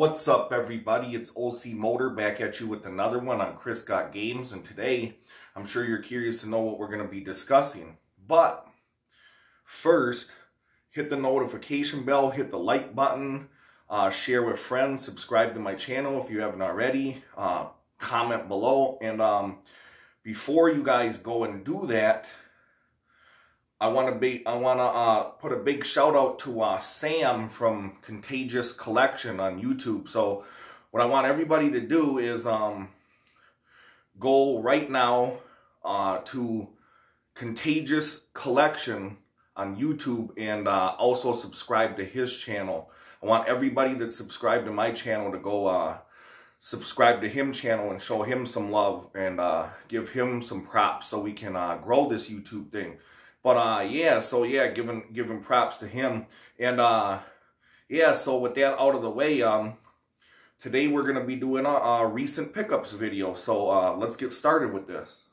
What's up, everybody? It's OC Motor back at you with another one on Chris Got Games. And today, I'm sure you're curious to know what we're going to be discussing. But first, hit the notification bell, hit the like button, uh, share with friends, subscribe to my channel if you haven't already, uh, comment below. And um, before you guys go and do that, I want to be I want to uh, put a big shout out to uh, Sam from Contagious Collection on YouTube. So what I want everybody to do is um, go right now uh, to Contagious Collection on YouTube and uh, also subscribe to his channel. I want everybody that subscribed to my channel to go uh, subscribe to him channel and show him some love and uh, give him some props so we can grow this YouTube thing. But uh, yeah, so yeah, giving giving props to him. And uh, yeah, so with that out of the way, um, today we're gonna be doing a, a recent pickups video. So uh, let's get started with this.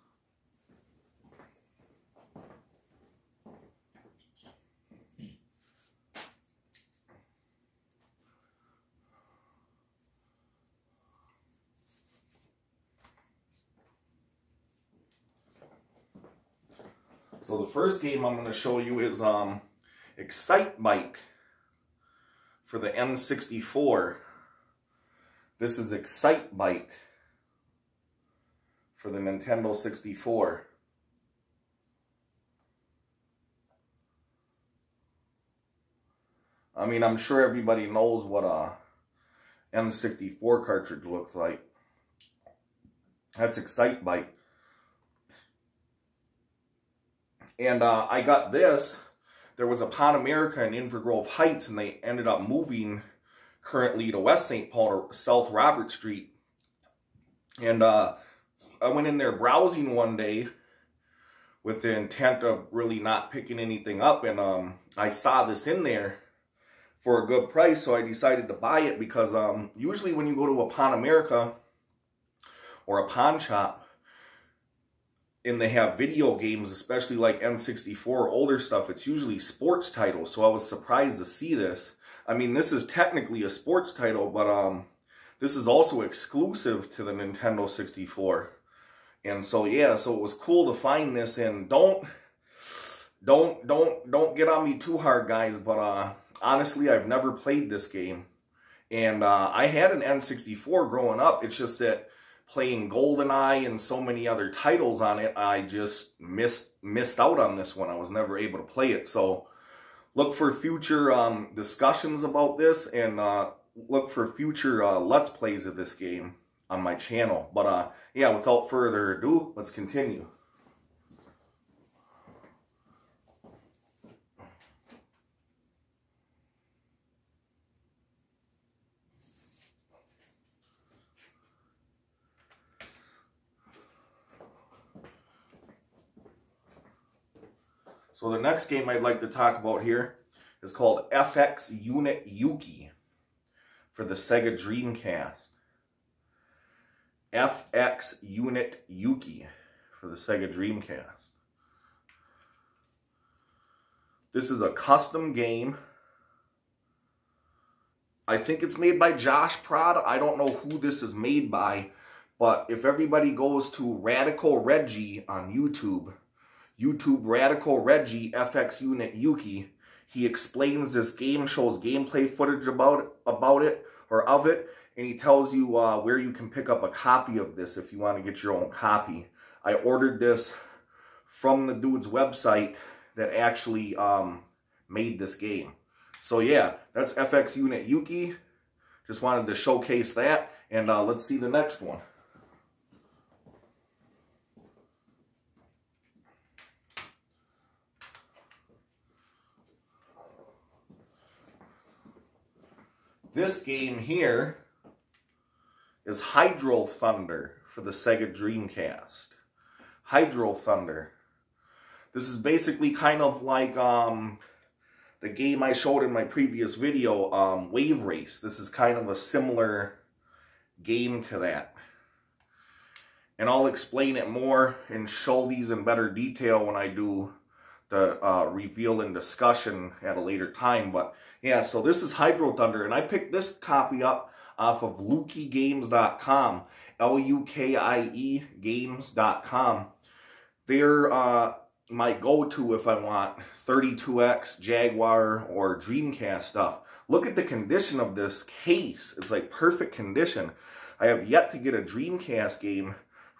So the first game I'm going to show you is um, Excitebike for the N64. This is Excitebike for the Nintendo 64. I mean, I'm sure everybody knows what a N64 cartridge looks like. That's Excitebike. And uh, I got this. There was a Pawn America in Inver Grove Heights, and they ended up moving currently to West St. Paul or South Robert Street. And uh, I went in there browsing one day with the intent of really not picking anything up. And um, I saw this in there for a good price, so I decided to buy it because um, usually when you go to a Pawn America or a pawn shop, and they have video games, especially like N64, older stuff, it's usually sports titles. So I was surprised to see this. I mean, this is technically a sports title, but um, this is also exclusive to the Nintendo 64. And so, yeah, so it was cool to find this. And don't, don't, don't, don't get on me too hard, guys. But uh, honestly, I've never played this game. And uh, I had an N64 growing up. It's just that playing GoldenEye and so many other titles on it, I just missed missed out on this one. I was never able to play it. So look for future um, discussions about this and uh, look for future uh, Let's Plays of this game on my channel. But uh, yeah, without further ado, let's continue. So the next game I'd like to talk about here is called FX Unit Yuki for the Sega Dreamcast. FX Unit Yuki for the Sega Dreamcast. This is a custom game. I think it's made by Josh Prada. I don't know who this is made by, but if everybody goes to Radical Reggie on YouTube, YouTube Radical Reggie FX Unit Yuki. He explains this game, shows gameplay footage about it, about it or of it, and he tells you uh, where you can pick up a copy of this if you want to get your own copy. I ordered this from the dude's website that actually um, made this game. So yeah, that's FX Unit Yuki. Just wanted to showcase that, and uh, let's see the next one. This game here is Hydro Thunder for the Sega Dreamcast. Hydro Thunder. This is basically kind of like um, the game I showed in my previous video, um, Wave Race. This is kind of a similar game to that. And I'll explain it more and show these in better detail when I do the uh, reveal and discussion at a later time. But yeah, so this is Hydro Thunder, and I picked this copy up off of lukiegames.com, L-U-K-I-E games.com. They're uh, my go-to if I want 32X, Jaguar, or Dreamcast stuff. Look at the condition of this case. It's like perfect condition. I have yet to get a Dreamcast game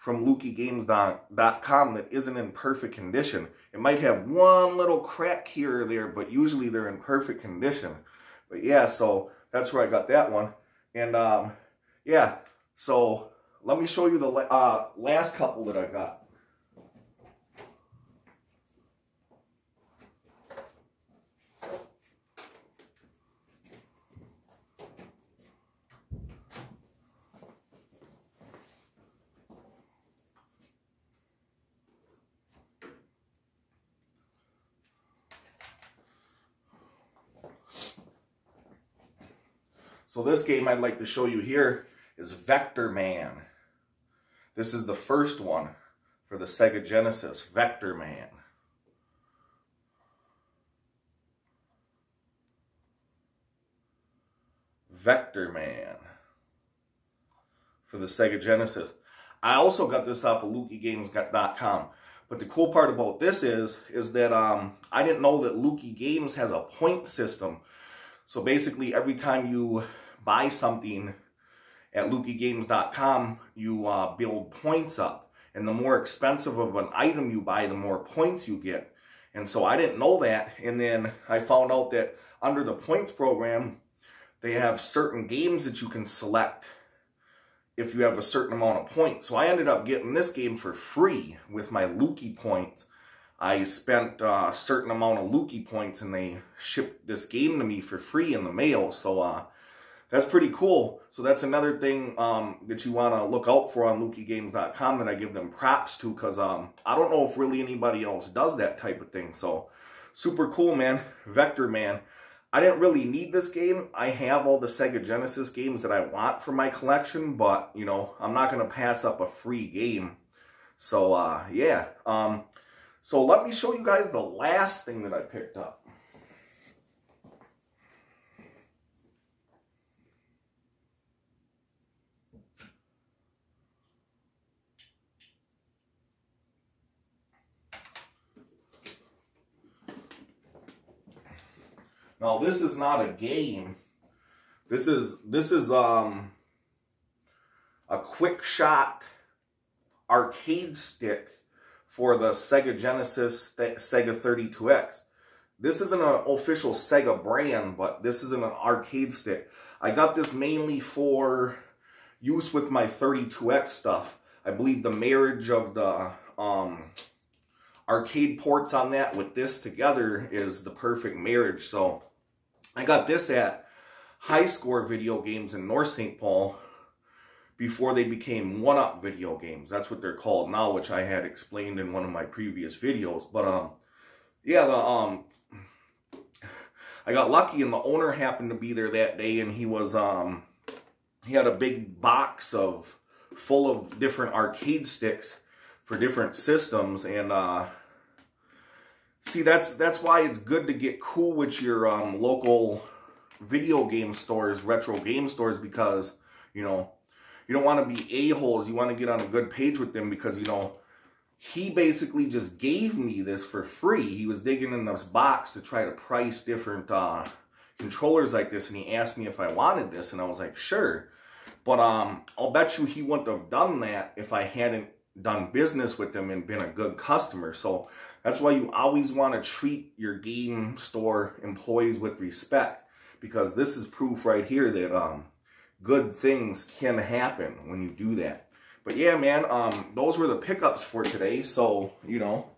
from LukieGames.com that isn't in perfect condition. It might have one little crack here or there, but usually they're in perfect condition. But yeah, so that's where I got that one. And um, yeah, so let me show you the uh, last couple that I got. So this game I'd like to show you here is Vectorman. This is the first one for the Sega Genesis, Vectorman. Vector Man for the Sega Genesis. I also got this off of LukieGames.com. But the cool part about this is, is that um, I didn't know that Lukie Games has a point system. So basically, every time you buy something at lukiegames.com, you uh, build points up. And the more expensive of an item you buy, the more points you get. And so I didn't know that. And then I found out that under the points program, they have certain games that you can select if you have a certain amount of points. So I ended up getting this game for free with my Lukie points. I spent uh, a certain amount of Lukie points and they shipped this game to me for free in the mail. So uh, that's pretty cool. So that's another thing um, that you want to look out for on LukieGames.com that I give them props to because um, I don't know if really anybody else does that type of thing. So super cool, man. Vectorman. I didn't really need this game. I have all the Sega Genesis games that I want for my collection, but, you know, I'm not going to pass up a free game. So, uh, yeah. Um, so let me show you guys the last thing that I picked up. Now this is not a game. This is this is um a quick shot arcade stick for the Sega Genesis Sega 32X. This isn't an official Sega brand, but this is an arcade stick. I got this mainly for use with my 32X stuff. I believe the marriage of the um, arcade ports on that with this together is the perfect marriage. So I got this at High Score Video Games in North St. Paul before they became one-up video games. That's what they're called now, which I had explained in one of my previous videos. But um, yeah, the um, I got lucky, and the owner happened to be there that day, and he was um, he had a big box of full of different arcade sticks for different systems, and uh, see that's that's why it's good to get cool with your um, local video game stores, retro game stores, because you know you don't want to be a-holes. You want to get on a good page with them because, you know, he basically just gave me this for free. He was digging in this box to try to price different uh, controllers like this, and he asked me if I wanted this, and I was like, sure. But um, I'll bet you he wouldn't have done that if I hadn't done business with them and been a good customer. So that's why you always want to treat your game store employees with respect because this is proof right here that um, good things can happen when you do that. But yeah, man, um, those were the pickups for today. So, you know.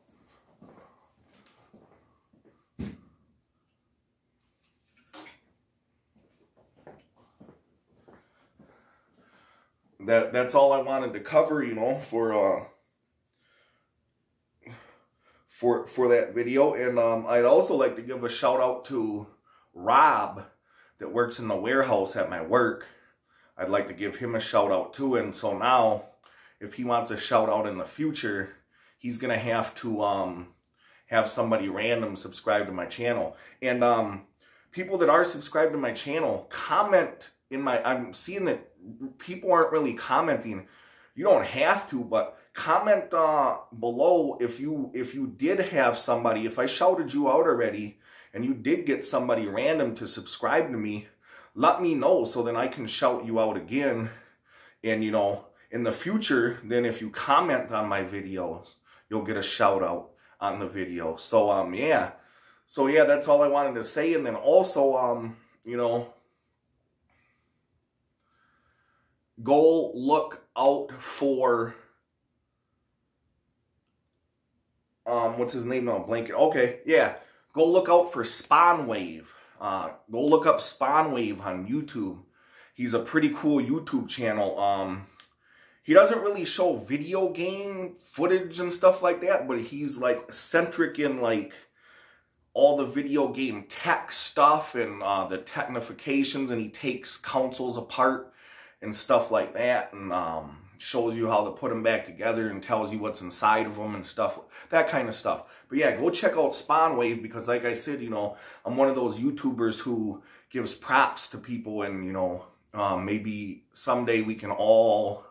That, that's all I wanted to cover, you know, for, uh, for, for that video. And, um, I'd also like to give a shout out to Rob that works in the warehouse at my work. I'd like to give him a shout out too. And so now, if he wants a shout out in the future, he's to have to um, have somebody random subscribe to my channel. And um, people that are subscribed to my channel, comment in my, I'm seeing that people aren't really commenting. You don't have to, but comment uh, below if you if you did have somebody. If I shouted you out already, and you did get somebody random to subscribe to me, let me know so then I can shout you out again. And you know, in the future, then if you comment on my videos, you'll get a shout out on the video. So um yeah. So yeah, that's all I wanted to say. And then also um, you know, go look out for um what's his name now blanket? Okay yeah. Go look out for spawnwave. Uh go look up spawnwave on youtube. He's a pretty cool youtube channel. Um he doesn't really show video game footage and stuff like that but he's like centric in like all the video game tech stuff and uh, the technifications and he takes consoles apart and stuff like that and um, shows you how to put them back together and tells you what's inside of them and stuff, that kind of stuff. But yeah, go check out Spawnwave because like I said, you know, I'm one of those YouTubers who gives props to people and, you know, um, maybe someday we can all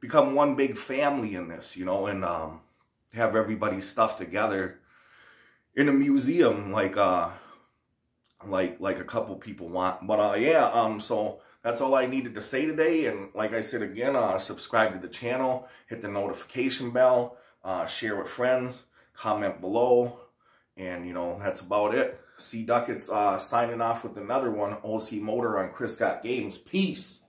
become one big family in this, you know, and um, have everybody's stuff together in a museum like uh like like a couple people want. But uh yeah, um so that's all I needed to say today. And like I said again, uh, subscribe to the channel, hit the notification bell, uh, share with friends, comment below. And, you know, that's about it. C Duckets uh, signing off with another one, OC Motor on Chris Got Games. Peace.